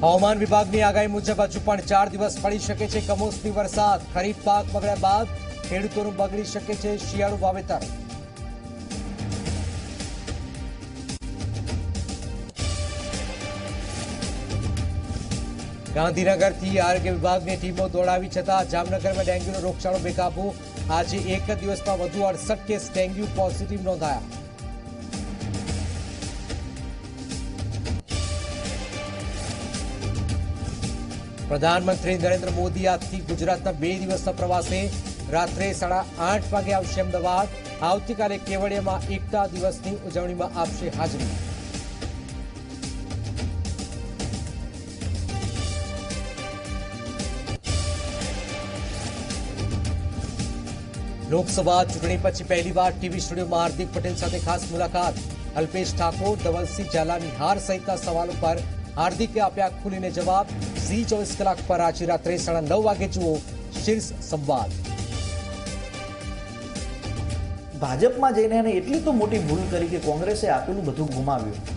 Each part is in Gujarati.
હવામાન વિભાગની આગાહી મુજબ હજુ પણ ચાર દિવસ પડી શકે છે કમોસમી વરસાદ. ખરીફ પાક બગડ્યા બાદ ખેડૂતોનું બગડી શકે છે શિયાળુ વાવેતર. ગાંધીનગરથી આરોગ્ય વિભાગની ટીમો દોડાવી છતાં જામનગરમાં ડેન્ગ્યુનો રોગચાળો બેકાબુ. આજે એક જ દિવસમાં વધુ અડસઠ કેસ ડેન્ગ્યુ પોઝિટિવ નોંધાયા. પ્રધાનમંત્રી નરેન્દ્ર મોદી આજથી ગુજરાતના બે દિવસના પ્રવાસે રાત્રે સાડા આઠ વાગે આવશે અમદાવાદ. આવતીકાલે કેવડિયામાં એકતા દિવસની ઉજવણીમાં આપશે હાજરી. લોકસભા ચૂંટણી પછી પહેલીવાર ટીવી સ્ટુડિયોમાં હાર્દિક પટેલ સાથે ખાસ મુલાકાત. અલ્પેશ ઠાકોર, ધવલસિંહ ઝાલાની હાર સહિતના સવાલો પર હાર્દિકે આપ્યા ખુલીને જવાબ. ઝી ચોવીસ કલાક પર આજે રાત્રે સાડા નવ વાગે જુઓ શીર્ષ સંવાદ. ભાજપમાં જઈને એને એટલી તો મોટી ભૂલ કરી કે કોંગ્રેસે આપેલું બધું ગુમાવ્યું.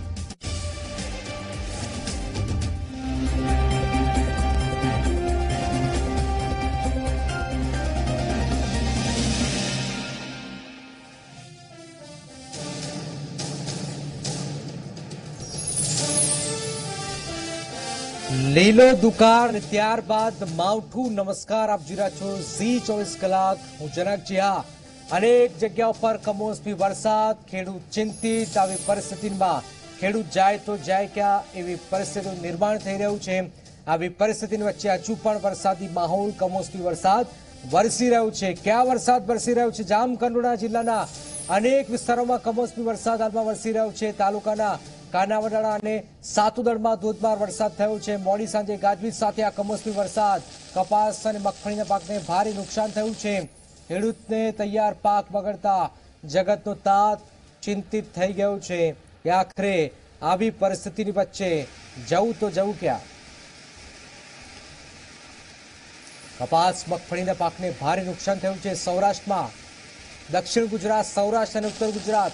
લીલો દુકાળ ત્યારબાદ માવઠું, નમસ્કાર, આપ જીરા છો ઝી ચોવીસ કલાક. હું જનક જીહા અનેક જગ્યાઓ પર કમોસમી વરસાદ, ખેડૂત ચિંતિત, આવી પરિસ્થિતિમાં ખેડૂત જાય તો જાય ક્યાં એવી પરિસ્થિતિનું નિર્માણ થઈ રહ્યું છે. આવી પરિસ્થિતિની વચ્ચે હજુ પણ વરસાદી માહોલ, કમોસમી વરસાદ વરસી રહ્યો છે. ક્યાં વરસાદ વરસી રહ્યો છે? જામકંડોરણા જિલ્લાના અનેક વિસ્તારોમાં કમોસમી વરસાદ હાલમાં વરસી રહ્યો છે. તાલુકાના કાનાવડાળા અને સાતુદળમાં ધોધમાર વરસાદ થયો છે. મોડી સાંજે ગાજવીજ સાથે આ કમોસમી વરસાદ. કપાસ અને મગફળીના પાકને ભારે નુકસાન થયું છે. ખેડૂતને તૈયાર પાક બગડતા જગતનો તાત ચિંતિત થઈ ગયો છે. કે આખરે આવી પરિસ્થિતિની વચ્ચે જવું તો જવું ક્યાં? કપાસ, મગફળીના પાકને ભારે નુકસાન થયું છે સૌરાષ્ટ્રમાં. દક્ષિણ ગુજરાત, સૌરાષ્ટ્ર અને ઉત્તર ગુજરાત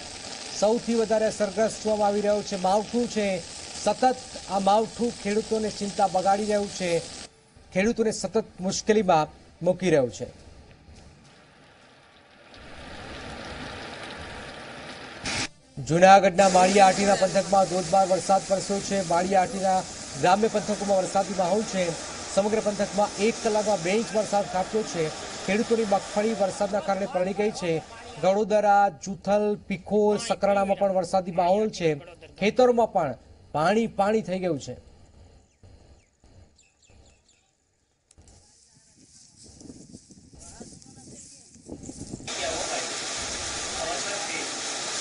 સૌથી વધારે અસરગ્રસ્તવામાં આવી રહ્યો છે. માવઠું છે. સતત આ માવઠું ખેડૂતોને ચિંતા બગાડી રહ્યું છે. ખેડૂતોને સતત મુશ્કેલીમાં મૂકી રહ્યું છે. જૂનાગઢના માળિયા આટીના પંથકમાં ધોધમાર વરસાદ વરસ્યો છે. માળિયા આટીના ગ્રામ્ય પંથકોમાં વરસાદી માહોલ છે. સમગ્ર પંથકમાં એક કલાકમાં બે ઇંચ વરસાદ ખાબક્યો છે. ખેડૂતોની મગફળી વરસાદના કારણે પલળી ગઈ છે. ગળોદરા જુથલ પીખોલ સકરાણામાં પણ વરસાદી માહોલ છે. ખેતરોમાં પણ પાણી પાણી થઈ ગયું છે.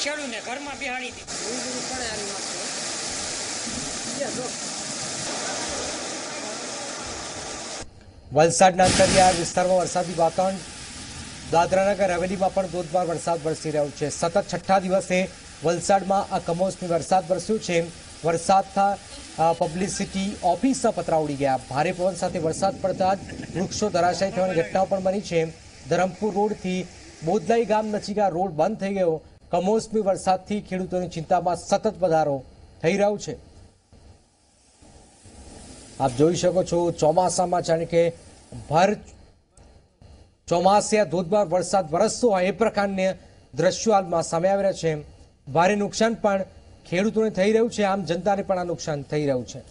ખેડૂને ઘરમાં બિહાડી દીધું. વલસાડના અંતરિયાળ વિસ્તારમાં વરસાદી વાતાવરણ દાદરાનગર હવેલીમાં પણ ધોધમાર વરસાદ વરસી રહ્યો છે. સતત છઠ્ઠા દિવસે વલસાડમાં આ કમોસમી વરસાદ વરસ્યો છે. વરસાદના પબ્લિસિટી ઓફિસના પતરા ઉડી ગયા. ભારે પવન સાથે વરસાદ પડતા જ વૃક્ષો ધરાશાયી થવાની ઘટનાઓ પણ બની છે. ધરમપુર રોડથી બોદલાઈ ગામ નજીક રોડ બંધ થઈ ગયો. કમોસમી વરસાદથી ખેડૂતોની ચિંતામાં સતત વધારો થઈ રહ્યો છે. આપ જોઈ શકો છો ચોમાસામાં જાણે કે ભર ચોમાસિયા ધોધમાર વરસાદ વરસતો હોય એ પ્રકારના દ્રશ્યો હાલમાં સામે આવી રહ્યા છે. ભારે નુકસાન પણ ખેડૂતોને થઈ રહ્યું છે. આમ જનતાને પણ આ નુકસાન થઈ રહ્યું છે.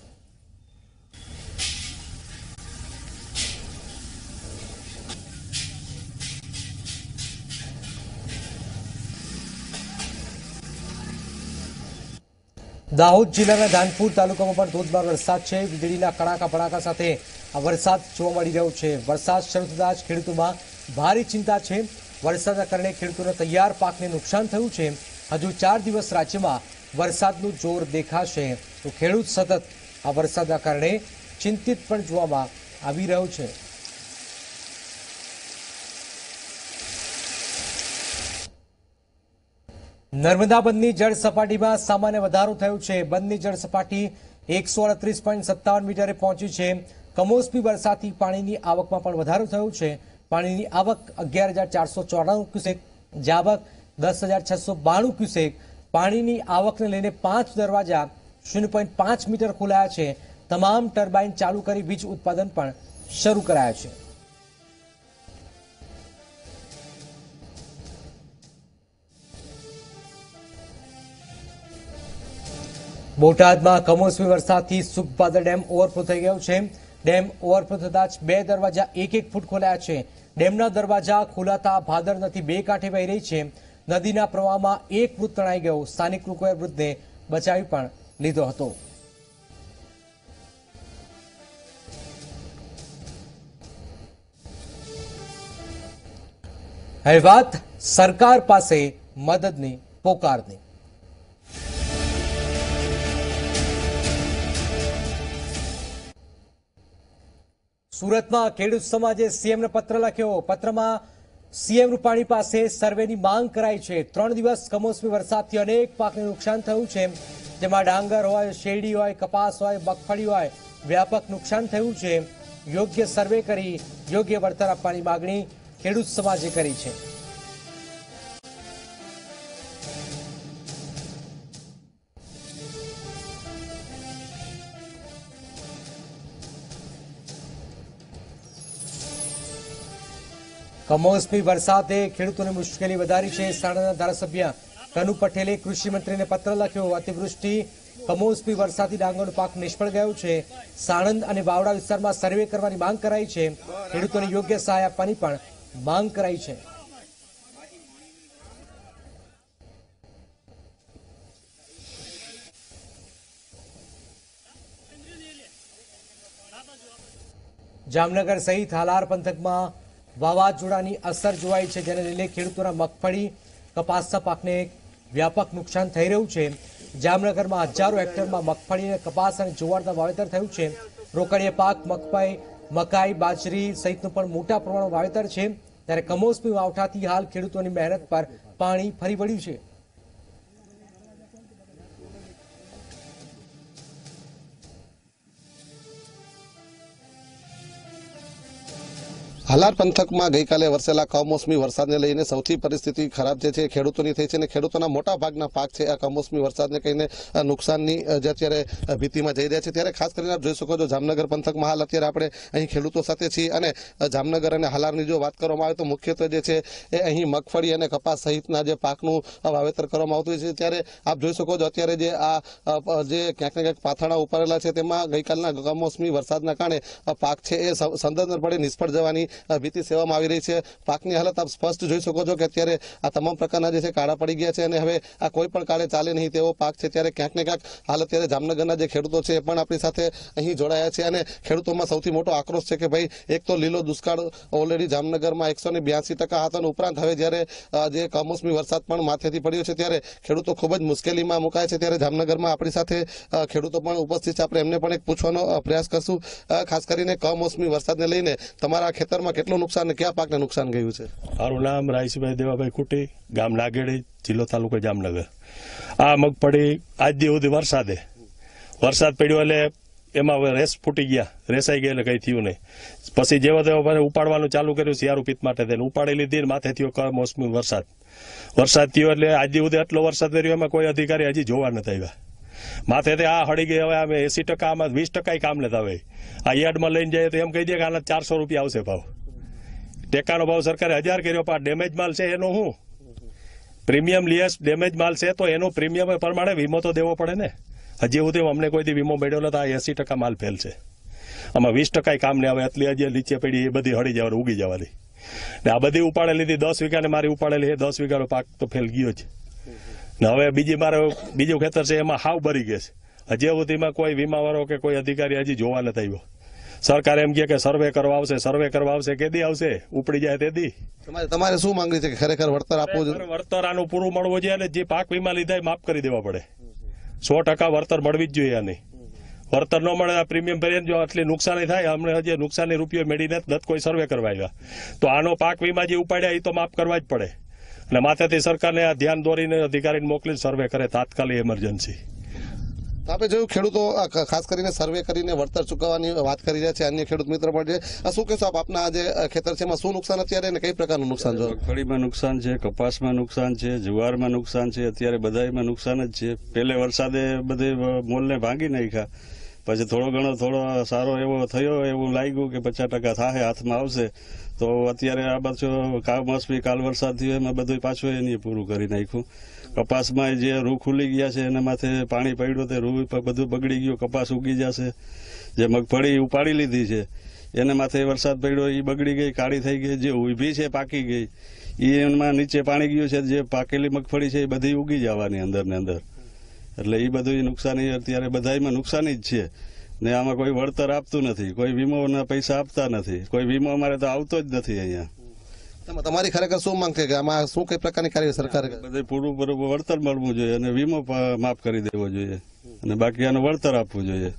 દાહોદ જિલ્લાના ધાનપુર તાલુકામાં પણ ધોધમાર વરસાદ છે. વીજળીના કડાકા ભડાકા સાથે આ વરસાદ જોવા મળી રહ્યો છે. વરસાદ શરૂ થતાં જ ખેડૂતોમાં ભારે ચિંતા છે. વરસાદના કારણે ખેડૂતોના તૈયાર પાકને નુકસાન થયું છે. હજુ ચાર દિવસ રાજ્યમાં વરસાદનું જોર દેખાશે. તો ખેડૂત સતત આ વરસાદના કારણે ચિંતિત પણ જોવામાં આવી રહ્યો છે. નર્મદા બંધની જળ સપાટીમાં સામાન્ય વધારો થયો છે. બંધની જળ સપાટી એકસો અડત્રીસ પોઈન્ટ સત્તાવન મીટરે પહોંચી છે. કમોસમી વરસાદથી પાણીની આવકમાં પણ વધારો થયો છે. પાણીની આવક અગિયાર હજાર ચારસો ચોરાણું ક્યુસેક, જાવક દસ હજાર છસો બાણું ક્યુસેક, પાણીની આવકને લઈને પાંચ દરવાજા શૂન્ય પોઈન્ટ પાંચ મીટર ખોલાયા છે. તમામ ટર્બાઇન ચાલુ કરી વીજ ઉત્પાદન પણ શરૂ કરાયા છે. બોટાદમાં કમોસમી વરસાદથી સુખપાદર ડેમ ઓવરફ્લો થઈ ગયો છે. ડેમ ઓવરફ્લો થતા જ બે દરવાજા એક એક ફૂટ ખોલાયા છે. ડેમના દરવાજા ખોલાતા ભાદર નદી બે કાંઠે વહી રહી છે. નદીના પ્રવાહમાં એક વૃદ્ધ તણાઈ ગયો. સ્થાનિક લોકોએ વૃદ્ધને બચાવી પણ લીધો હતો. હવે વાત સરકાર પાસે મદદની, પોકારની. સુરતમાં ખેડૂત સમાજે સીએમને પત્ર લખ્યો. પત્રમાં સીએમ રૂપાણી પાસે સર્વેની માંગ કરાઈ છે. ત્રણ દિવસ કમોસમી વરસાદથી અનેક પાકને નુકસાન થયું છે. જેમાં ડાંગર હોય, શેરડી હોય, કપાસ હોય, મગફળી હોય, વ્યાપક નુકસાન થયું છે. યોગ્ય સર્વે કરી, યોગ્ય વળતર આપવાની માગણી ખેડૂત સમાજે કરી છે. કમોસમી વરસાદે ખેડૂતોની મુશ્કેલી વધારી છે. સાણંદના ધારાસભ્ય કનુ પટેલે કૃષિ મંત્રીને પત્ર લખ્યો. અતિવૃષ્ટિ, કમોસમી વરસાદથી ડાંગરનો પાક નિષ્ફળ ગયો છે. સાણંદ અને વાવડા વિસ્તારમાં સર્વે કરવાની માંગ કરાઈ છે. ખેડૂતોને યોગ્ય સહાય આપવાની પણ માંગ કરાઈ છે. જામનગર સહિત હાલાર પંથકમાં વાવાઝોડાની અસર જોવાઈ છે, જેને લઈને ખેડૂતોના મગફળી કપાસના પાકને વ્યાપક નુકસાન થઈ રહ્યું છે. જામનગરમાં હજારો હેક્ટરમાં મગફળી અને કપાસ અને જુવારના વાવેતર થયું છે. રોકડીયા પાક, મગફળી, મકાઈ, બાજરી સહિતનું પણ મોટા પ્રમાણમાં વાવેતર છે. ત્યારે કમોસમી માવઠાથી હાલ ખેડૂતોની મહેનત પર પાણી ફરી વળ્યું છે. હાલાર પંથકમાં ગઈકાલે વરસેલા કમોસમી વરસાદને લઈને સૌથી પરિસ્થિતિ ખરાબ જે છે ખેડૂતોની થઈ છે અને ખેડૂતોના મોટા ભાગના પાક છે આ કમોસમી વરસાદને કહીને નુકસાનની જે અત્યારે ભીતિમાં જઈ રહ્યા છે. ત્યારે ખાસ કરીને આપ જોઈ શકો છો જામનગર પંથકમાં હાલ અત્યારે આપણે અહીં ખેડૂતો સાથે છીએ અને જામનગર અને હાલારની જો વાત કરવામાં આવે તો મુખ્યત્વે જે છે એ અહીં મગફળી અને કપાસ સહિતના જે પાકનું વાવેતર કરવામાં આવતું છે. ત્યારે આપ જોઈ શકો છો અત્યારે જે આ જે ક્યાંક ને ક્યાંક પાથાણા ઉપાડેલા છે, તેમાં ગઈકાલના કમોસમી વરસાદના કારણે પાક છે એ સંદર્ભ પડે નિષ્ફળ જવાની ભીતિ સેવામાં આવી રહી છે. પાકની હાલત આપ સ્પષ્ટ જોઈ શકો છો કે અત્યારે આ તમામ પ્રકારના જે છે કાળા પડી ગયા છે અને હવે આ કોઈ પણ કાળે ચાલે નહીં તેવો પાક છે. ત્યારે ક્યાંક ને ક્યાંક હાલ અત્યારે જામનગરના જે ખેડૂતો છે એ પણ આપણી સાથે અહીં જોડાયા છે અને ખેડૂતોમાં સૌથી મોટો આક્રોશ છે કે ભાઈ, એક તો લીલો દુષ્કાળ ઓલરેડી જામનગરમાં એકસો ને બ્યાસી ટકા હતો અને ઉપરાંત હવે જ્યારે જે કમોસમી વરસાદ પણ માથેથી પડ્યો છે ત્યારે ખેડૂતો ખૂબ જ મુશ્કેલીમાં મુકાય છે. ત્યારે જામનગરમાં આપણી સાથે ખેડૂતો પણ ઉપસ્થિત છે. આપણે એમને પણ એક પૂછવાનો પ્રયાસ કરશું. ખાસ કરીને કમોસમી વરસાદને લઈને તમારા ખેતરમાં કેટલું નુકસાન ને કયા પાકને નુકસાન ગયું છે? મારું નામ રાયસીભાઈ દેવાભાઈ કુટી, ગામ નાગેડી, જિલ્લો તાલુકો જામનગર. આ મગફળી આજ દી સુધી વરસાદે. વરસાદ પડ્યો એટલે એમાં હવે રેસ ફૂટી ગયા. રેસાઈ ગયા એટલે કઈ થયું નહીં. પછી જેવા તેવા ઉપાડવાનું ચાલુ કર્યું, શિયાળુ પિત્ત માટે તેને ઉપાડી લીધી ને માથે થયો કમોસમી વરસાદ. વરસાદ થયો એટલે આજ સુધી આટલો વરસાદ કર્યો, એમાં કોઈ અધિકારી હજી જોવા નથી આવ્યા. માથેથી આ હળી ગઈ, હવે અમે એસી ટકા આમાં વીસ ટકા કામ લેતા હોય. આ યાર્ડમાં લઈને જઈએ તો એમ કહી દે કે આના ચારસો રૂપિયા આવશે ભાવ. ટેકાનો ભાવ સરકારે હજાર કર્યો, પણ ડેમેજ માલ છે એનો શું? પ્રીમિયમ લીએસ ડેમેજ માલ છે તો એનો પ્રીમિયમ પ્રમાણે વીમો તો દેવો પડે ને. હજી સુધી અમને કોઈ દી વીમો મળ્યો નથી આ એસી ટકા માલ ફેલ છે. આમાં વીસ ટકા કામ ને આવે એટલી હજી નીચે પડી, એ બધી હળી જવાની, ઉગી જવાની. ને આ બધી ઉપાડે લીધી દસ વીઘાને મારી ઉપાડેલી એ દસ વીઘાનો પાક તો ફેલ ગયો જ. ને હવે બીજી મારે, બીજું ખેતર છે, એમાં હાવ ભરી ગયો છે. હજી સુધીમાં કોઈ વીમાવાળો કે કોઈ અધિકારી હજી જોવા નથી આવ્યો. સરકાર એમ કે સર્વે કરવા આવશે સર્વે કરવા આવશે કેદી આવશે? ઉપડી જાય તેદી. તમારે તમારે શું માંગણી છે કે ખરેખર વળતર આપવું જોઈએ? વળતર આનું પૂરું મળવું જોઈએ અને જે પાક વીમા લીધા એ માફ કરી દેવા પડે. સો ટકા વળતર મળવી જ જોઈએ આની. વળતર ન મળે આ પ્રીમિયમ ભરીને જો આટલી નુકસાની થાય અમને હજી નુકસાની રૂપિયો મેળીને જ નથી કોઈ સર્વે કરવા આવ્યા. તો આનો પાક વીમા જે ઉપાડ્યા એ તો માફ કરવા જ પડે. અને માથેથી સરકારને આ ધ્યાન દોરીને અધિકારીને મોકલીને સર્વે કરે તાત્કાલિક એમરજન્સી આપણે જોયું ખેડૂતો ખાસ કરીને સર્વે કરીને વળતર ચૂકવવાની વાત કરી રહ્યા છે, અન્ય ખેડૂત મિત્ર પણ છે. શું કહેશો આપ? આપના આજે ખેતર છે એમાં શું નુકસાન અત્યારે અને કઈ પ્રકારનું નુકસાન જો મગફળીમાં નુકસાન છે, કપાસમાં નુકસાન છે, જુવારમાં નુકસાન છે, અત્યારે બધામાં નુકસાન જ છે. પહેલે વરસાદે બધે મોલને ભાંગી નાખ્યા. પછી થોડો ઘણો, થોડો સારો એવો થયો, એવું લાગ્યું કે પચાસ ટકા થાય હાથમાં આવશે. તો અત્યારે આ બધું કામોસમી કાલ વરસાદ થયો, એમાં બધું પાછું એની પૂરું કરી નાખ્યું. કપાસમાં જે રૂ ખુલી ગયા છે, એના માથે પાણી પડ્યું તે રૂ બધું બગડી ગયું, કપાસ ઉગી જશે. જે મગફળી ઉપાડી લીધી છે, એના માથે વરસાદ પડ્યો એ બગડી ગઈ, કાળી થઈ ગઈ, જે ઊભી છે પાકી ગઈ. એમાં નીચે પાણી ગયું છે, જે પાકેલી મગફળી છે, એ બધી ઉગી જવાની અંદર ને અંદર. એટલે એ બધું નુકસાની, અત્યારે બધામાં નુકસાની જ છે. ને આમાં કોઈ વળતર આપતું નથી, કોઈ વીમોના પૈસા આપતા નથી, કોઈ વીમો અમારે તો આવતો જ નથી અહીંયા. તમારી ખરેખર શું માંગ છે કે આમાં શું કઈ પ્રકારની કાર્ય સરકારે બધે પૂરું બરોબર વળતર મળવું જોઈએ અને વીમો માફ કરી દેવો જોઈએ. અને બાકી આનું વળતર આપવું જોઈએ.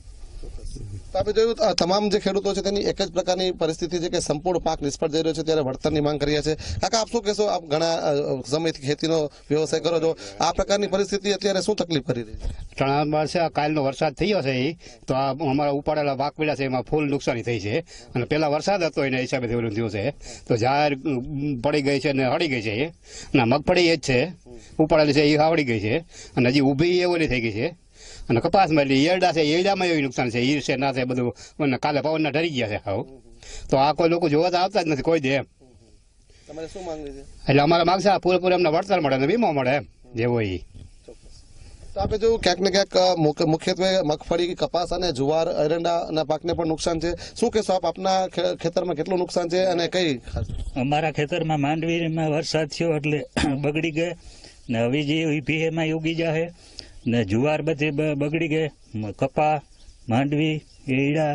આપણે જોયું, આ તમામ જે ખેડૂતો છે તેની એક જ પ્રકારની પરિસ્થિતિ છે કે સંપૂર્ણ પાક નિષ્ફળ જઈ રહ્યો છે, ત્યારે વળતરની માંગ કરીએ છે. કાકા, આપ શું કહેશો? આપ ઘણા સમયથી ખેતીનો વ્યવસાય કરો છો. આ પ્રકારની પરિસ્થિતિ અત્યારે શું તકલીફ કરી રહી છે? ચણામાં છે કાલનો વરસાદ થયો છે એ તો આ અમારા ઉપાડેલા પાક પડ્યા છે, એમાં ફૂલ નુકસાની થઈ છે. અને પેલા વરસાદ હતો, એના હિસાબે થયેલું થયું છે. તો જાહેર પડી ગઈ છે અને હળી ગઈ છે એ. અને મગફળી એ જ છે. ઉપાડેલી છે, એ આવડી ગઈ છે. અને હજી ઊભી એ નહીં થઈ ગઈ છે. અને કપાસમાં એટલે ઈયળડા છે ઈયળડામાં એવું નુકસાન છે ઈર છે ના છે બધું. કાલે પવનના ડરી ગયા છે હાવ. તો આ કોઈ લોકો જોવા તો આવતા જ નથી કોઈ દે એમ. તમારે શું છે? એટલે અમારા માગશે આ પૂરેપૂરે અમને વળતર મળે અને વીમો મળે એમ જેવો એ તો આપણે જોયું ક્યાંક ને ક્યાંક મુખ્યત્વે મગફળી કપાસ અને જુવાર એરંડાના પાકને પણ નુકસાન છે. શું કહેશો આપ? આપના ખેતરમાં કેટલું નુકસાન છે અને કઈ અમારા ખેતરમાં માંડવીમાં વરસાદ થયો એટલે બગડી ગઈ ને હવે જે ઊભી એમાં ઉગી જાહે. ને જુવાર બધી બગડી ગઈ કપા માંડવી એડા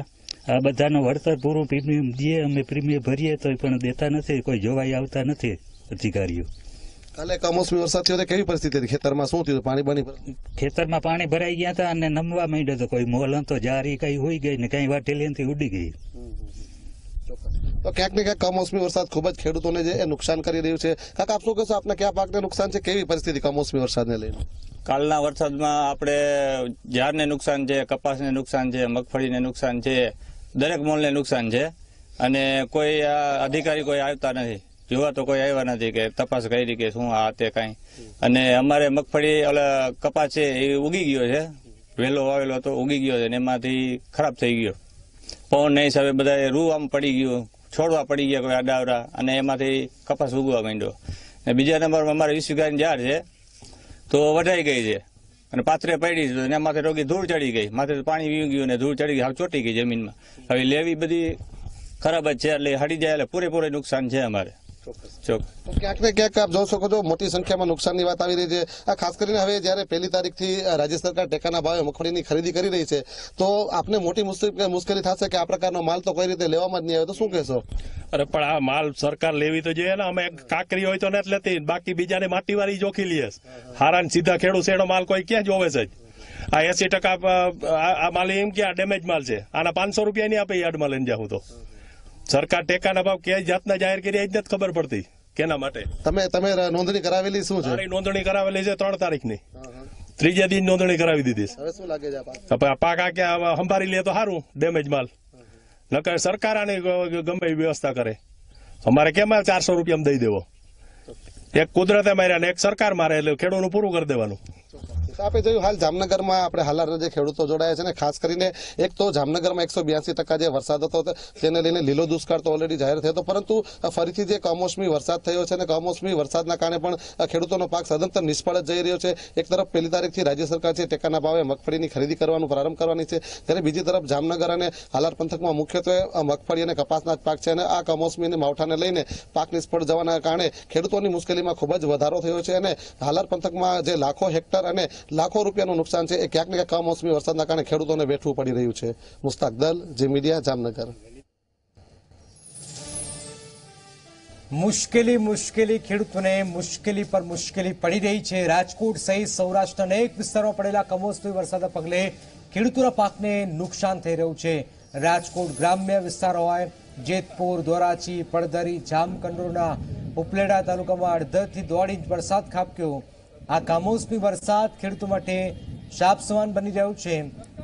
આ બધાનું વળતર પૂરું પ્રીમિયમ દઈએ અમે પ્રીમિયમ ભરીએ તો પણ દેતા નથી કોઈ જોવાઈ આવતા નથી અધિકારીઓ. કાલે કમોસમી વરસાદ થયો કેવી પરિસ્થિતિ હતી? ખેતરમાં શું થયું? પાણી બની ખેતરમાં પાણી ભરાઈ ગયા હતા અને નમવા માંડ્યો તો કોઈ મોલ તો જારી કઈ હોઈ ગઈ ને કઈ વાટેલીથી ઉડી ગઈ. તો ક્યાંક ને ક્યાંક કમોસમી વરસાદ ખૂબ જ ખેડૂતોને જે નુકસાન કરી રહ્યું છે. કાકા, આપ શું કહેશો? આપના કયા પાકને નુકસાન છે? કેવી પરિસ્થિતિ કમોસમી વરસાદને લઈને? કાલના વરસાદમાં આપણે ઝાડને નુકસાન છે, કપાસને નુકસાન છે, મગફળીને નુકસાન છે, દરેક મોલને નુકસાન છે. અને કોઈ અધિકારી કોઈ આવતા નથી. જોવા તો કોઈ આવ્યા નથી કે તપાસ કરી કે શું આ તે કાંઈ. અને અમારે મગફળી, ઓલા કપાસ છે એ ઉગી ગયો છે. વહેલો વાવેલો તો ઉગી ગયો છે ને એમાંથી ખરાબ થઈ ગયો. પવનના હિસાબે બધા રૂ આમ પડી ગયું. છોડવા પડી ગયા કોઈ આડાવડા અને એમાંથી કપાસ ઉગવા માંડ્યો. ને બીજા નંબરમાં અમારે વીસ વીઘાની ઝાડ છે, તો વધાઈ ગઈ છે. અને પાથરે પડી છે એના માથે રોગી ધૂળ ચડી ગઈ. માથે પાણી વી ગયું ને ધૂળ ચડી ગઈ. હાવ ચોટી ગઈ જમીનમાં. હવે લેવી બધી ખરાબ જ છે, એટલે હડી જાય એટલે પૂરેપૂરે નુકસાન છે અમારે. તો ક્યાંક ને ક્યાંક આપ જોઈ શકો છો મોટી સંખ્યામાં નુકસાનની વાત આવી રહી છે. આ ખાસ કરીને હવે જ્યારે પહેલી તારીખથી રાજ્ય સરકાર ટેકાના ભાવે મગફળીની ખરીદી કરી રહી છે તો આપને મોટી મુશ્કેલી થશે કે આ પ્રકારનો માલ તો કઈ રીતે લેવામાં જ નહીં આવે તો શું કહેશો? અરે પણ આ માલ સરકાર લેવી તો જોઈએ ને. અમે કાકરી હોય તો નથી લેતી બાકી બીજાને માટી વાળી જોખી લઈએ હારા ને સીધા ખેડૂત શેડો માલ કોઈ ક્યાં જોવે છે આ એસી ટકા આ આ માલ એમ કે આ ડેમેજ માલ છે. આના પાંચસો રૂપિયા નહીં આપે યાર્ડમાં લઈને જાઉં તો. સરકાર ટેકાના ભાવ ક્યાંય જાતના જાહેર કરી એ જ નથી ખબર પડતી. કેના માટે? તમે તમે નોંધણી કરાવેલી શું છે? નોંધણી કરાવેલી છે ત્રણ તારીખની. ત્રીજા દિન નોંધણી કરાવી દીધી છે. શું લાગે છે પાક? આ કે સંભાળી લે તો સારું ડેમેજ માલ. નકર સરકાર આની ગમે એ વ્યવસ્થા કરે. અમારે કેમ ચારસો રૂપિયા દઈ દેવો? એક કુદરતે માર્યા ને એક સરકાર મારે એટલે ખેડૂતનું પૂરું કરી દેવાનું. આપણે જોયું, હાલ જામનગરમાં આપણે હાલારના જે ખેડૂતો જોડાયા છે ને, ખાસ કરીને એક તો જામનગરમાં એકસો બ્યાસી ટકા જે વરસાદ હતો તેને લઈને લીલો દુષ્કાળ તો ઓલરેડી જાહેર થયો હતો, પરંતુ ફરીથી જે કમોસમી વરસાદ થયો છે અને કમોસમી વરસાદના કારણે પણ ખેડૂતોનો પાક સદંતર નિષ્ફળ જ જઈ રહ્યો છે. એક તરફ પહેલી તારીખથી રાજ્ય સરકાર છે ટેકાના ભાવે મગફળીની ખરીદી કરવાનું પ્રારંભ કરવાની છે. ત્યારે બીજી તરફ જામનગર અને હાલાર પંથકમાં મુખ્યત્વે મગફળી અને કપાસના જ પાક છે અને આ કમોસમી અને માવઠાને લઈને પાક નિષ્ફળ જવાના કારણે ખેડૂતોની મુશ્કેલીમાં ખૂબ જ વધારો થયો છે અને હાલાર પંથકમાં જે લાખો હેક્ટર અને લાખો રૂપિયાનું નુકસાન છે. એ ક્યાંક ને ક્યાંક કમોસમી વરસાદના કારણે ખેડૂતોને વેઠવું પડી રહ્યું છે. મુસ્તાક દલ, જે મીડિયા, જામનગર. મુશ્કેલી મુશ્કેલી, ખેડૂતોને મુશ્કેલી પર મુશ્કેલી પડી રહી છે. રાજકોટ સહિત સૌરાષ્ટ્રના અનેક વિસ્તારોમાં પડેલા કમોસમી વરસાદના પગલે ખેડૂતોના પાકને નુકસાન થઈ રહ્યું છે. રાજકોટ ગ્રામ્ય વિસ્તાર હોય, જેતપુર, ધોરાજી, પડધરી જામકંડોરના ઉપલેડા તાલુકામાં અડધથી દોઢ ઇંચ વરસાદ ખાબક્યો. આ કમોસમી વરસાદ ખેડૂતો માટે શાપ સમાન બની રહ્યું છે.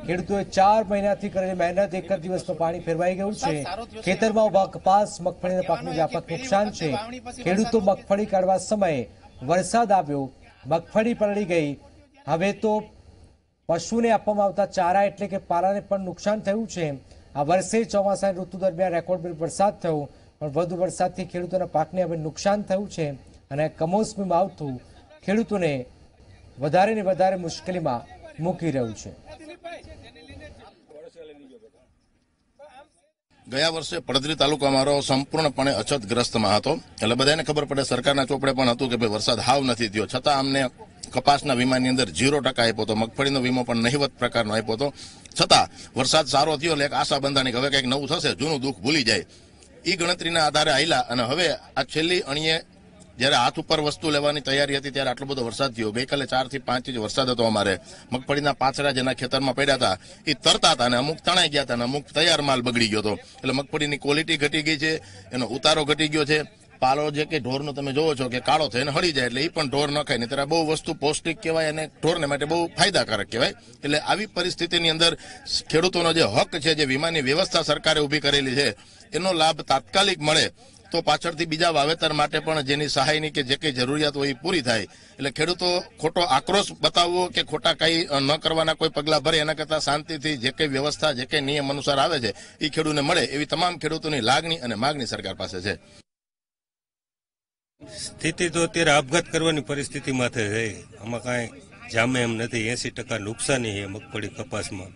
ખેડૂતોએ ચાર મહિનાથી કરેલી મહેનત, એક જ દિવસમાં પાણી ફેરવાઈ ગયું છે. ખેતરમાં ઊભા કપાસ, મગફળીના પાકનું વ્યાપક નુકસાન છે. ખેડૂતો મગફળી કાઢવા સમયે વરસાદ આવ્યો. મગફળી પલળી ગઈ. હવે તો પશુને આપવામાં આવતા ચારા એટલે કે પાલાને પણ નુકસાન થયું છે. આ વર્ષે ચોમાસાની ઋતુ દરમિયાન રેકોર્ડ વરસાદ થયો. પણ વધુ વરસાદથી ખેડૂતોના પાકને હવે નુકસાન થયું છે. અને કમોસમી માવઠું ખેડૂતોને વધારે ને વધારે મુશ્કેલીમાં મૂકી રહ્યું છે. ગયા વર્ષે પડદરી તાલુકો અમારો સંપૂર્ણપણે અછતગ્રસ્તમાં હતો. એટલે બધાને ખબર પડે, સરકારના ચોપડે પણ હતું કે ભાઈ વરસાદ હાવ નથી થયો. છતાં અમને કપાસના વીમાની અંદર ઝીરો ટકા આપ્યો હતો. મગફળીનો વીમો પણ નહીવત પ્રકારનો આપ્યો હતો. છતાં વરસાદ સારો થયો એટલે એક આશા બંધાણી હવે કંઈક નવું થશે, જૂનું દુઃખ ભૂલી જાય. એ ગણતરીના આધારે આવેલા અને હવે આ છેલ્લી અણીએ જ્યારે હાથ ઉપર વસ્તુ લેવાની તૈયારી હતી ત્યારે આટલો બધો વરસાદ થયો. ગઈકાલે ચારથી પાંચ ઇંચ વરસાદ હતો અમારે. મગફળીના પાછરા જેના ખેતરમાં પડ્યા હતા એ તરતા હતા અને અમુક તણાઈ ગયા હતા અને અમુક તૈયાર માલ બગડી ગયો હતો. એટલે મગફળીની ક્વોલિટી ઘટી ગઈ છે, એનો ઉતારો ઘટી ગયો છે. પાલો જે કે ઢોરનો તમે જોવો છો કે કાળો થઈને હળી જાય એટલે એ પણ ઢોર ન ખાય નહીં બહુ વસ્તુ પૌષ્ટિક કહેવાય અને ઢોરને માટે બહુ ફાયદાકારક કહેવાય. એટલે આવી પરિસ્થિતિની અંદર ખેડૂતોનો જે હક છે, જે વીમાની વ્યવસ્થા સરકારે ઊભી કરેલી છે, એનો લાભ તાત્કાલિક મળે. તો પાછળથી બીજા વાવેતર માટે પણ જેની સહાયની કે જે કંઈ જરૂરિયાત હોય એ પૂરી થાય. એટલે ખેડૂતો ખોટો આક્રોશ બતાવવો કે ખોટા કઈ ન કરવાના કોઈ પગલા ભરે એના કરતા શાંતિથી જે કંઈ વ્યવસ્થા, જે કંઈ નિયમ અનુસાર આવે છે એ ખેડૂતને મળે એવી તમામ ખેડૂતોની લાગણી અને માગણી સરકાર પાસે છે. સ્થિતિ તો અત્યારે આપઘાત કરવાની પરિસ્થિતિ માથે છે આમાં કાંઈ જામે એમ નથી. એસી ટકા નુકસાની છે મગફળી કપાસમાં.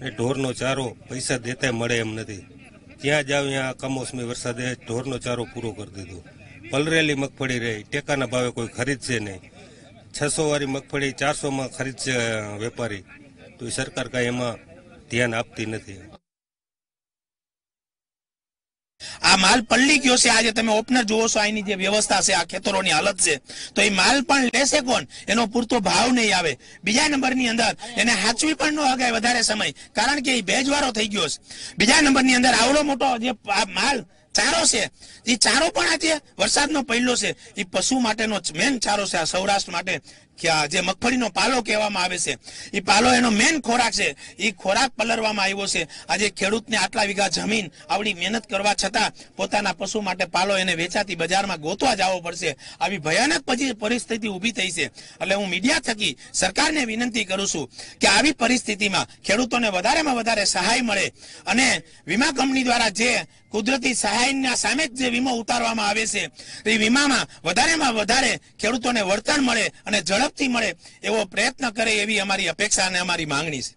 ને ઢોરનો ચારો પૈસા દેતા મળે એમ નથી. જ્યાં જાવ ત્યાં કમોસમી વરસાદે ઢોરનો ચારો પૂરો કરી દીધો. પલરેલી મગફળી રહી, ટેકાના ભાવે કોઈ ખરીદશે નહીં. છસો વાળી મગફળી ચારસોમાં ખરીદશે વેપારી. તો સરકાર કાંઈ એમાં ધ્યાન આપતી નથી. આ માલ પલ્લી ગયો છે. આજે તમે ઓપનર જુઓ છો. અહીંની જે વ્યવસ્થા છે, આ ખેતરોની હાલત છે. તો એ માલ પણ લેશે કોણ? એનો પૂરતો ભાવ નહીં આવે. બીજા નંબરની અંદર એને હાચવી પણ ન હગાય વધારે સમય. કારણ કે એ ભેજવાળો થઈ ગયો છે. બીજા નંબરની અંદર આવડો મોટો જે માલ ચારો છે, એ ચારો પણ આજે વરસાદનો પહેલો છે. એ પશુ માટેનો મેન ચારો છે. આ સૌરાષ્ટ્ર માટે કે જે મગફળીનો પાલો કહેવામાં આવે છે એ પાલો એનો મેન ખોરાક છે. એ ખોરાક પલરવામાં આવ્યો છે. આજે ખેડૂતને આટલા વીઘા જમીન આવડી મહેનત કરવા છતાં પોતાના પશુ માટે પાલો એને વેચાતી બજારમાં ગોતવા જવો પડશે. આવી ભયાનક પરિસ્થિતિ ઊભી થઈ છે. એટલે હું મીડિયા થકી સરકારને વિનંતી કરું છું કે આવી પરિસ્થિતિમાં ખેડૂતોને વધારેમાં વધારે સહાય મળે અને વીમા કંપની દ્વારા જે કુદરતી સહાયના સામે જ વીમો ઉતારવામાં આવે છે એ વીમામાં વધારેમાં વધારે ખેડૂતોને વળતર મળે અને ઝડપથી મળે એવો પ્રયત્ન કરે એવી અમારી અપેક્ષા અને અમારી માંગણી છે.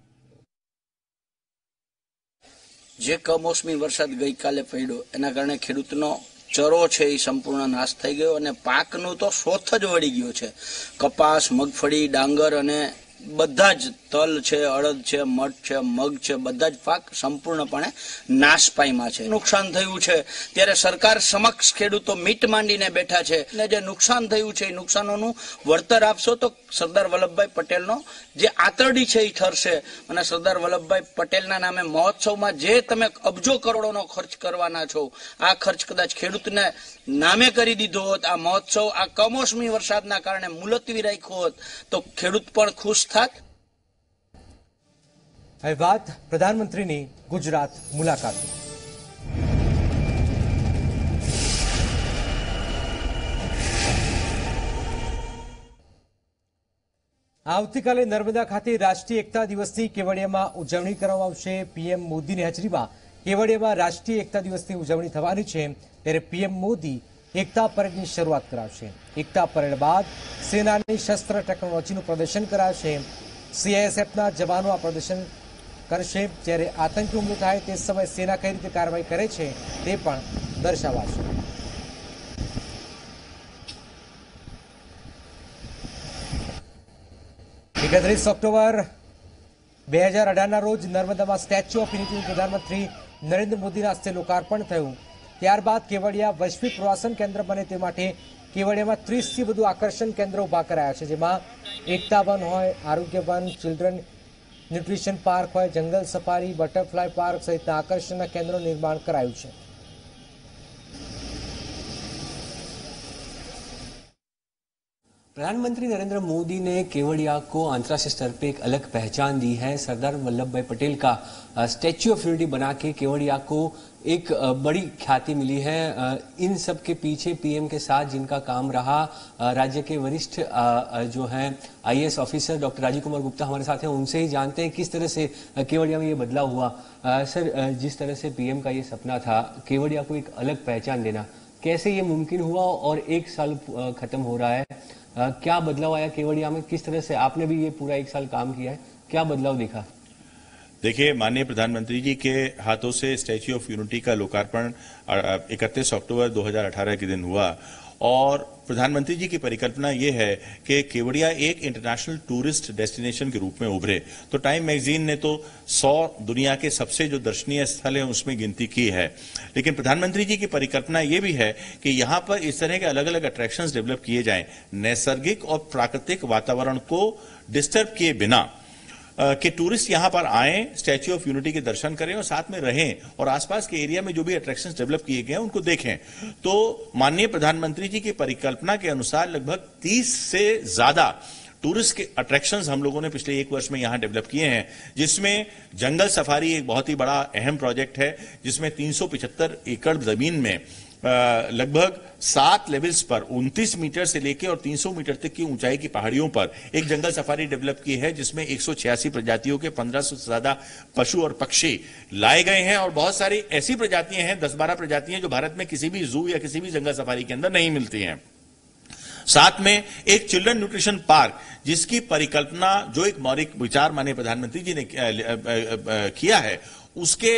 જે કમોસમી વરસાદ ગઈકાલે પડ્યો, એના કારણે ખેડૂતનો ચરો છે એ સંપૂર્ણ નાશ થઈ ગયો અને પાકનું તો શોથ જ વળી ગયો છે. કપાસ, મગફળી, ડાંગર અને બધા જ તલ છે, અડદ છે, મઠ છે, મગ છે, બધા જ પાક સંપૂર્ણપણે નાશ પામ્યા છે. નુકસાન થયું છે. ત્યારે સરકાર સમક્ષ ખેડૂતો મીટ માંડીને બેઠા છે અને જે નુકસાન થયું છે, એ નુકસાનોનું વળતર આપશો તો સરદાર વલ્લભભાઈ પટેલનો જે આતરડી છે, એ ઠરશે અને સરદાર વલ્લભભાઈ પટેલના નામે મહોત્સવમાં જે તમે અબજો કરોડોનો ખર્ચ કરવાના છો, આ ખર્ચ કદાચ ખેડૂતને નામે કરી દીધો હોત, આ મહોત્સવ આ કમોસમી વરસાદના કારણે મુલતવી રાખ્યો હોત, તો ખેડૂત પણ ખુશ થાત હવે વાત પ્રધાનમંત્રીની ગુજરાત મુલાકાત. આવતીકાલે નર્મદા ખાતે રાષ્ટ્રીય એકતા દિવસની કેવડિયામાં ઉજવણી કરવામાં આવશે. પીએમ મોદીની હાજરીમાં કેવડિયામાં રાષ્ટ્રીય એકતા દિવસની ઉજવણી થવાની છે. ત્યારે પીએમ મોદી એકતા પરેડની શરૂઆત કરાવશે. એકતા પરેડ બાદ સેનાની શસ્ત્ર ટેકનોલોજીનું પ્રદર્શન કરાશે સીઆઈએસએફના જવાનો આ પ્રદર્શન કરશે. જ્યારે આતંકી હુમલો થાય તે સમયે સેના કઈ રીતે કાર્યવાહી કરે છે તે પણ દર્શાવાશે. એકત્રીસ ઓક્ટોબર બે હજાર અઢારના રોજ નર્મદામાં સ્ટેચ્યુ ઓફ યુનિટીનું પ્રધાનમંત્રી નરેન્દ્ર મોદીના હસ્તે લોકાર્પણ થયું. ત્યારબાદ કેવડિયા વૈશ્વિક પ્રવાસન કેન્દ્ર બને તે માટે કેવડિયામાં ત્રીસથી વધુ આકર્ષણ કેન્દ્રો ઊભા કરાયા છે, જેમાં એકતા વન હોય, આરોગ્ય વન, ચિલ્ડ્રન ન્યુટ્રિશન પાર્ક હોય, જંગલ સફારી, બટરફ્લાય પાર્ક સહિતના આકર્ષણના કેન્દ્રો નિર્માણ કરાયું છે. प्रधानमंत्री नरेंद्र मोदी ने केवड़िया को अंतर्राष्ट्रीय स्तर पर एक अलग पहचान दी है। सरदार वल्लभ भाई पटेल का स्टैच्यू ऑफ़ यूनिटी बना के केवड़िया को एक बड़ी ख्याति मिली है। इन सब के पीछे पीएम के साथ जिनका काम रहा राज्य के वरिष्ठ जो हैं, IAS officer doctor Rajiv Kumar Gupta हमारे साथ हैं, उनसे ही जानते हैं किस तरह से केवड़िया में ये बदलाव हुआ। सर जिस तरह से पीएम का ये सपना था, केवड़िया को एक अलग पहचान देना, कैसे ये मुमकिन हुआ और एक साल खत्म हो रहा है? अ, क्या बदलाव आया केवड़िया में? किस तरह से आपने भी ये पूरा एक साल काम किया है? क्या बदलाव देखा? देखिए माननीय प्रधानमंत्री जी के हाथों से स्टैच्यू ऑफ़ यूनिटी का लोकार्पण इकतीस अक्टूबर 2018 के दिन हुआ। और प्रधानमंत्री जी की परिकल्पना ये है कि केवड़िया एक इंटरनेशनल टूरिस्ट डेस्टिनेशन के रूप में उभरे। तो टाइम मैगजीन ने तो सौ दुनिया के सबसे जो दर्शनीय स्थल हैं, उसमें गिनती की है। लेकिन प्रधानमंत्री जी की परिकल्पना ये भी है कि यहाँ पर इस तरह के अलग अलग अट्रैक्शन डेवलप किए जाए। नैसर्गिक और प्राकृतिक वातावरण को डिस्टर्ब किए बिना कि टूरिस्ट यहाँ पर आए स्टैच्यू ऑफ़ यूनिटी के दर्शन करें और साथ में रहें और आसपास के एरिया में जो भी अट्रैक्शंस डेवलप किए गए हैं, उनको देखें। तो माननीय प्रधानमंत्री जी की परिकल्पना के अनुसार लगभग 30 से ज़्यादा टूरिस्ट के अट्रैक्शंस हम लोगों ने पिछले एक वर्ष में यहाँ डेवलप किए हैं, जिसमें जंगल सफारी एक बहुत ही बड़ा अहम प्रोजेक्ट है, जिसमें 375 एकड़ ज़मीन में लगभग सात लेवल्स पर 29 मीटर से लेकर और 300 मीटर तक की ऊंचाई की पहाड़ियों पर एक जंगल सफारी डेवलप की है, जिसमें 186 प्रजातियों के 1500 से ज़्यादा पशु और पक्षी लाए गए हैं और बहुत सारी ऐसी प्रजातियाँ हैं 10-12 प्रजातियाँ जो भारत में किसी भी जू या किसी भी जंगल सफारी के अंदर नहीं मिलती हैं। साथ में एक चिल्ड्रन न्यूट्रिशन पार्क, जिसकी परिकल्पना जो एक मौलिक विचार माननीय प्रधानमंत्री जी ने किया है, उसके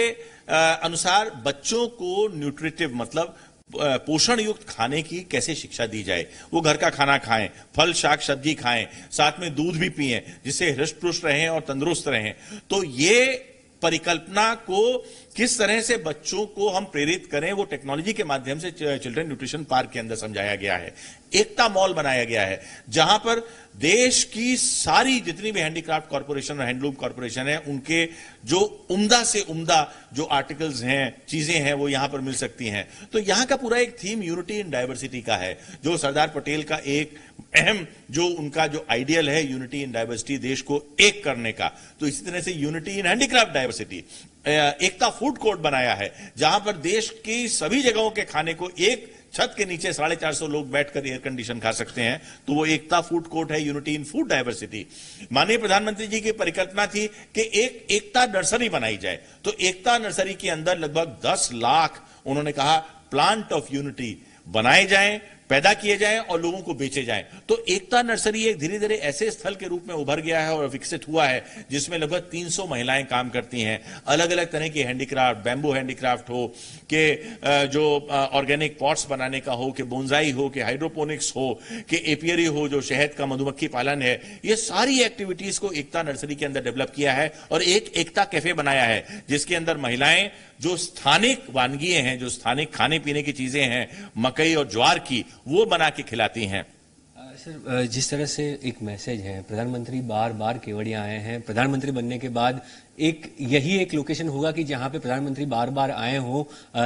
अनुसार बच्चों को न्यूट्रिटिव मतलब पोषण युक्त खाने की कैसे शिक्षा दी जाए? वो घर का खाना खाएँ, फल, शाक, सब्ज़ी खाएँ, साथ में दूध भी पिए, जिससे हृष्ट पुष्ट रहें और तंदुरुस्त रहें। तो ये परिकल्पना को किस तरह से बच्चों को हम प्रेरित करें, वो टेक्नोलॉजी के माध्यम से चिल्ड्रन न्यूट्रिशन पार्क के अंदर समझाया गया है। एकता मॉल बनाया गया है, जहाँ पर देश की सारी जितनी भी हैंडीक्राफ्ट कॉरपोरेशन और हैंडलूम कॉरपोरेशन है, उनके जो उम्दा से उम्दा जो आर्टिकल्स हैं, चीज़ें हैं, वो यहाँ पर मिल सकती हैं। तो यहाँ का पूरा एक थीम यूनिटी इन डाइवर्सिटी का है, जो सरदार पटेल का एक अहम जो उनका जो आइडियल है यूनिटी इन डाइवर्सिटी देश को एक करने का। तो इसी तरह से unity in handicraft diversity Ekta food court बनाया है, जहाँ पर देश की सभी जगहों के खाने को एक छत के नीचे साढ़े चार सौ लोग बैठकर एयर कंडीशन खा सकते हैं तो वो एकता फ़ूड कोर्ट है यूनिटी इन फ़ूड डाइवर्सिटी माननीय प्रधानमंत्री जी की परिकल्पना थी कि एक एकता नर्सरी बनाई जाए। तो एकता नर्सरी के अंदर लगभग दस लाख, उन्होंने कहा प्लांट ऑफ़ यूनिटी बनाए जाएँ पैदा किए जाएँ और लोगों को बेचे जाएँ। तो एकता नर्सरी एक धीरे धीरे ऐसे स्थल के रूप में उभर गया है और विकसित हुआ है, जिसमें लगभग 300 महिलाएँ काम करती हैं। अलग अलग तरह की हैंडीक्राफ्ट, बैम्बू हैंडीक्राफ्ट हो, कि जो ऑर्गेनिक पॉट्स बनाने का हो, कि बोनजाई हो, कि हाइड्रोपोनिक्स हो, कि एपियरी हो, जो शहद का मधुमक्खी पालन है, ये सारी एक्टिविटीज़ को एकता नर्सरी के अंदर डेवलप किया है और एक एकता कैफ़े बनाया है, जिसके अंदर महिलाएँ जो स्थानिक वानगिए हैं, जो स्थानिक खाने पीने की चीज़ें हैं, मकई और ज्वार की वो बना के खिलाती हैं सर अ, जिस तरह से एक मैसेज है प्रधानमंत्री बार बार केवड़िया आए हैं प्रधानमंत्री बनने के बाद एक, यही एक लोकेशन होगा कि जहाँ पे प्रधानमंत्री बार बार आए हों।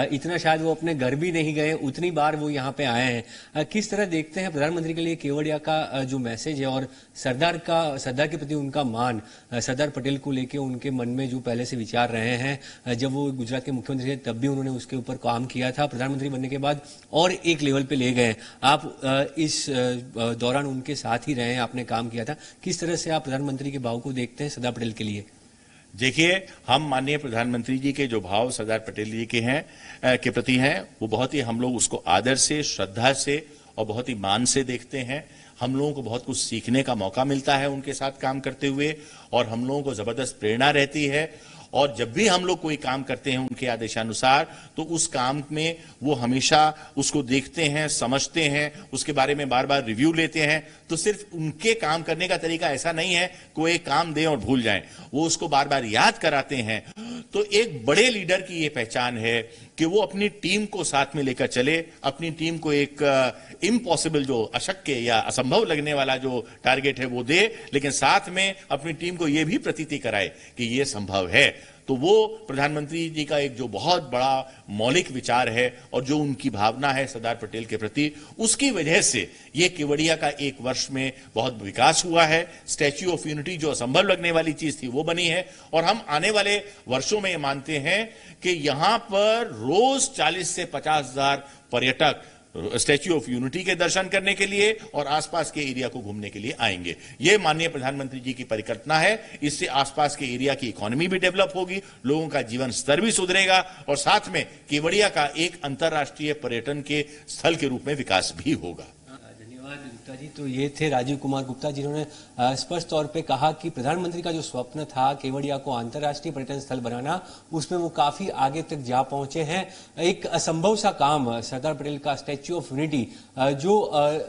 इतना शायद वो अपने घर भी नहीं गए, उतनी बार वो यहाँ पे आए हैं। किस तरह देखते हैं प्रधानमंत्री के लिए केवड़िया का जो मैसेज है और सरदार का, सरदार के प्रति उनका मान सरदार पटेल को लेके उनके मन में जो पहले से विचार रहे हैं जब वो गुजरात के मुख्यमंत्री थे, तब भी उन्होंने उसके ऊपर काम किया था। प्रधानमंत्री बनने के बाद और एक लेवल पे ले गए। आप इस दौरान उनके साथ ही रहे आपने काम किया था। किस तरह से आप प्रधानमंत्री के भाव को देखते हैं सरदार पटेल के लिए? देखिए, हम माननीय प्रधानमंत्री जी के जो भाव सरदार पटेल जी के हैं के प्रति हैं, वो बहुत ही हम लोग उसको आदर से, श्रद्धा से और बहुत ही मान से देखते हैं। हम लोगों को बहुत कुछ सीखने का मौका मिलता है उनके साथ काम करते हुए और हम लोगों को ज़बरदस्त प्रेरणा रहती है और जब भी हम लोग कोई काम करते हैं उनके आदेशानुसार तो उस काम में वो हमेशा उसको देखते हैं, समझते हैं, उसके बारे में बार बार रिव्यू लेते हैं। तो सिर्फ़ उनके काम करने का तरीका ऐसा नहीं है कि वो एक काम दें और भूल जाएँ। वो उसको बार बार याद कराते हैं। तो एक बड़े लीडर की ये पहचान है कि वो अपनी टीम को साथ में लेकर चले, अपनी टीम को एक इम्पॉसिबल जो अशक्य या असंभव लगने वाला जो टारगेट है वो दे, लेकिन साथ में अपनी टीम को ये भी प्रतीति कराए कि ये संभव है। तो वो प्रधानमंत्री जी का एक जो बहुत बड़ा मौलिक विचार है और जो उनकी भावना है सरदार पटेल के प्रति, उसकी वजह से ये केवड़िया का एक वर्ष में बहुत विकास हुआ है। स्टैच्यू ऑफ़ यूनिटी जो असंभव लगने वाली चीज़ थी, वो बनी है। और हम आने वाले वर्षों में ये मानते हैं कि यहाँ पर रोज 40 से पचास हज़ार पर्यटक स्टैच्यू ऑफ़ यूनिटी के दर्शन करने के लिए और आसपास के एरिया को घूमने के लिए आएँगे। ये माननीय प्रधानमंत्री जी की परिकल्पना है। इससे आसपास के एरिया की इकोनॉमी भी डेवलप होगी, लोगों का जीवन स्तर भी सुधरेगा और साथ में केवड़िया का एक अंतर्राष्ट्रीय पर्यटन के स्थल के रूप में विकास भी होगा। गुप्ता जी तो ये थे राजीव कुमार गुप्ता, जिन्होंने स्पष्ट तौर पे कहा कि प्रधानमंत्री का जो स्वप्न था केवड़िया को अंतर्राष्ट्रीय पर्यटन स्थल बनाना, उसमें वो काफ़ी आगे तक जा पहुँचे हैं। एक असंभव सा काम सरदार पटेल का स्टैच्यू ऑफ़ यूनिटी जो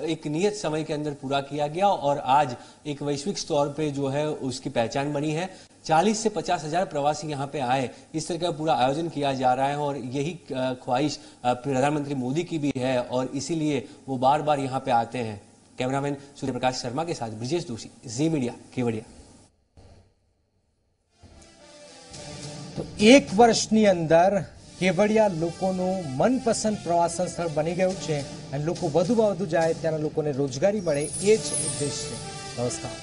एक नियत समय के अंदर पूरा किया गया और आज एक वैश्विक स्तर पर जो है उसकी पहचान बनी है। चालीस से पचास हज़ार प्रवासी यहाँ पे आए, इस तरह का पूरा आयोजन किया जा रहा है और यही ख्वाहिश प्रधानमंत्री मोदी की भी है और इसीलिए वो बार बार यहाँ पे आते हैं। कैमरामैन सूर्य प्रकाश शर्मा के साथ ब्रिजेश जोशी जी मीडिया केवड़िया તો એક વર્ષની અંદર કેવડિયા લોકોનું મનપસંદ પ્રવાસન સ્થળ બની ગયું છે અને લોકો વધુમાં વધુ જાય ત્યાંના લોકોને રોજગારી મળે એ જ ઉદ્દેશ છે નમસ્કાર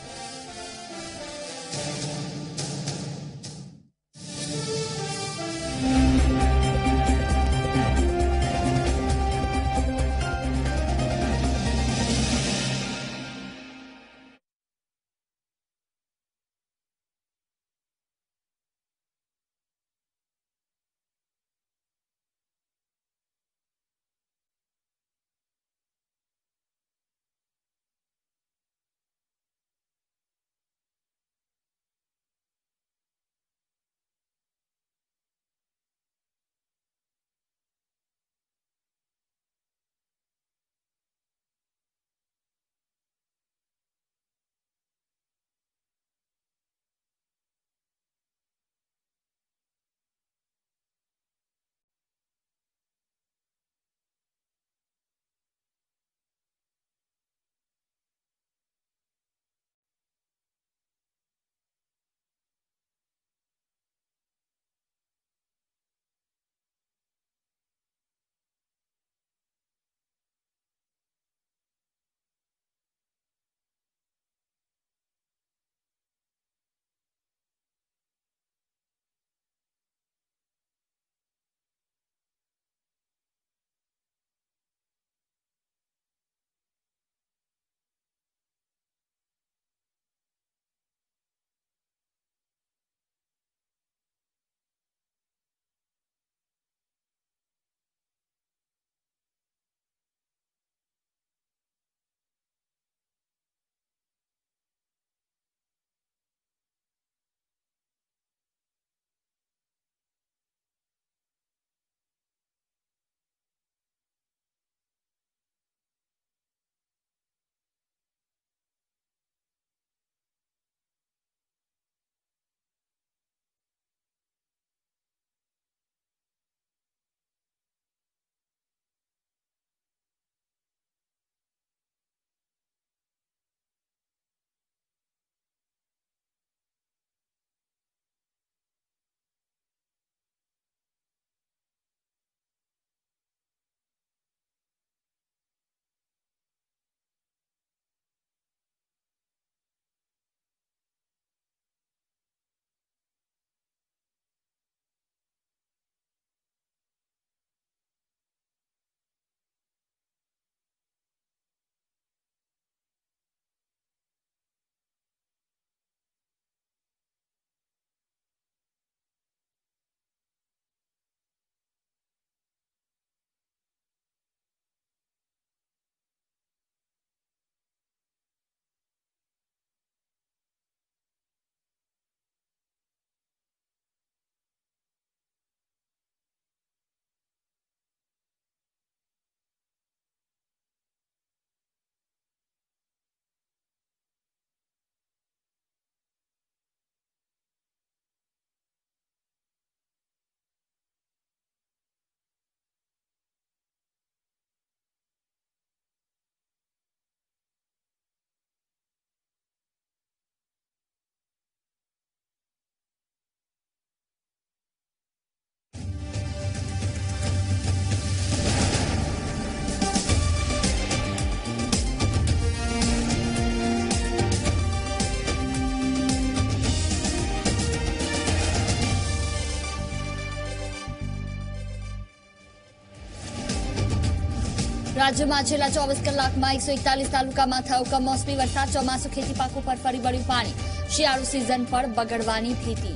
રાજ્યમાં છેલ્લા ચોવીસ કલાકમાં એકસો એકતાલીસ તાલુકામાં થયો કમોસમી વરસાદ. ચોમાસુ ખેતી પાકો પર ફરી વળ્યું પાણી. શિયાળુ સિઝન પણ બગડવાની ભીતિ.